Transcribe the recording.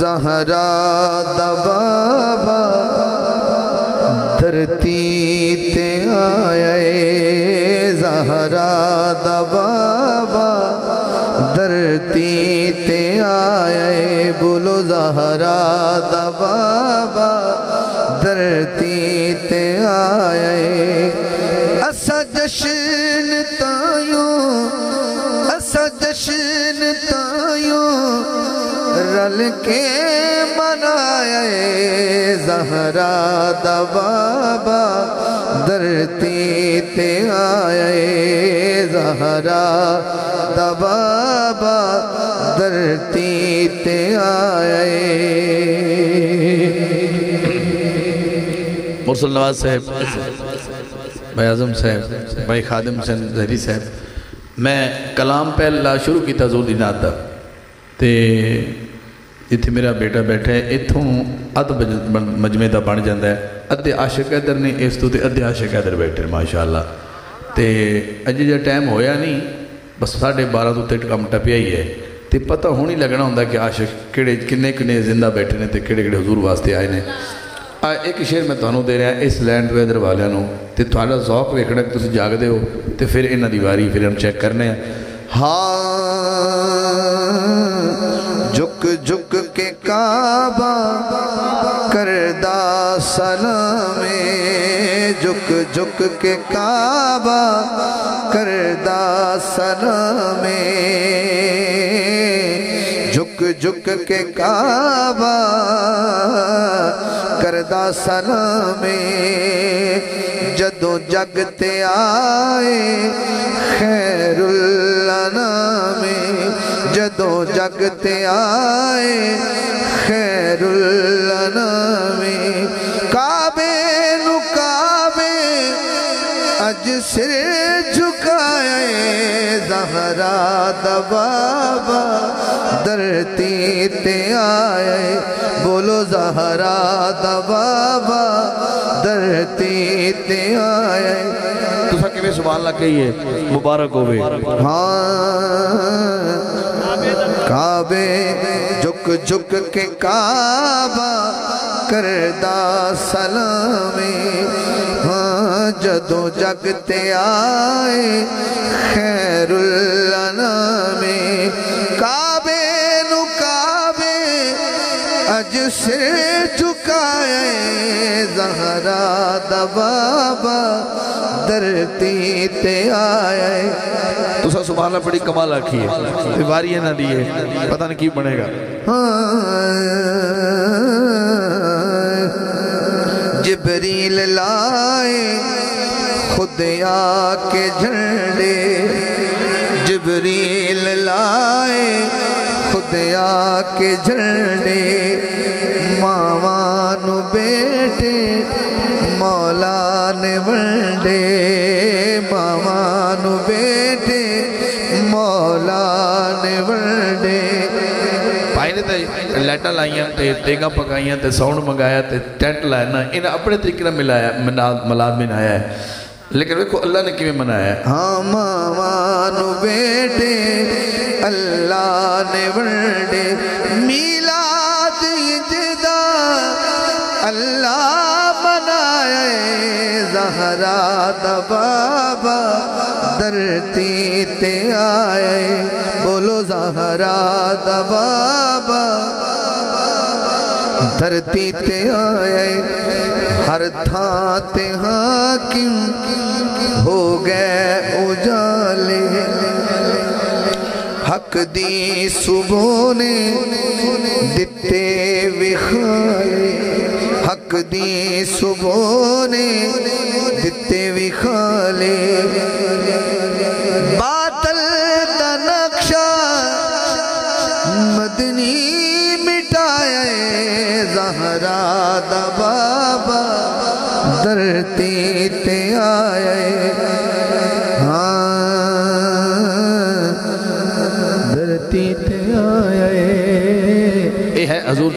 जहरा दबाबा धरती ते आए। जहरा दबाबा धरती ते आए। बोलो जहरा दबाबा धरती ते आए। असा जश्न तायो रल के मनाए जहरा दबाबा धरती ते आए जहरा दबाबा धरती ते आए। मुरसल नवाज़ साहब, भाई आज़म साहब, भाई खादिम हसन जहरी साहब, मैं कलाम पहला शुरू किया ज़ोर दी नात तो जिथे मेरा बेटा बैठा है इतों अध मजमे का बन जाता है अद्धे आशिक इधर ने इस तो अद्धे आशिक इधर बैठे माशाला तो अजे जो टाइम होया नहीं बस साढ़े बारह तो उत्ते कम टपिया ही है तो पता हूँ ही लगना होंगे कि आशिक किड़े किन्ने किन्ने ज़िंदा बैठे ने तो किड़े किड़े हजूर वास्ते आए हैं आ एक शेर मैं तुम्हें दे रहा इस लैंड वेदर वालों तो थोड़ा जौक वेखना कि तुम जागते हो तो फिर इन्हों की वारी फिर हम चेक करने हाँ झुक झुक के काबा करदा सलामे झुक झुक के काबा करदा सलामे झुक झुक के काबा करदा सलामे जदों जग ते आए जदों जग ते आए खैरुल्लाना में काबे नु काबे, अज सिर झुकाए, जहरा दबाबा, धरती ते आए। बोलो जहरा दबाबा, धरती ते आए। तुसा किवें सुभान अल्लाह कहिए मुबारक होवे हाँ काबे झुक झुक के काबा करदा सलामे। हाँ जदों जगते आए खैरुल्लाना में काबे नु काबे अज सिर झुकाए, जहरा दबाबा धरती ते आए। तुसा सुभान अल्लाह बड़ी कमाल आखी है। वारी ना दी है पता नहीं की बनेगा। जिबरील लाए खुद आके झंडे। जिबरील लाए खुद आके झंडे। मावानु बेटे मौला मान वंडे पवान बेटे मौलान वंडे। भाई ने लाइटा लाइया टेगा पकाइया ते साउंड मंगाया ते टेंट लाया ना इन्हें अपने तरीके मिलाया मलाद मिलाया है। लेकिन देखो अल्लाह ने किमें मनाया हाँ? मामान बेटे अल्लाह ने वंडे। मिलाद अल्लाह जहरा दबाबा, धरती ते आए। बोलो जहरा दबाबा, धरती ते आए। हर था ते हाकिम हो गए उजाले? हक दी सुबह ने दिते विखाले। हक दी सुबह ने दिते विखाले बातल का नक्शा मदनी मिटाए जहरा दबाबा धरती ते आए हाँ। धरती ते आए ये है हजूर।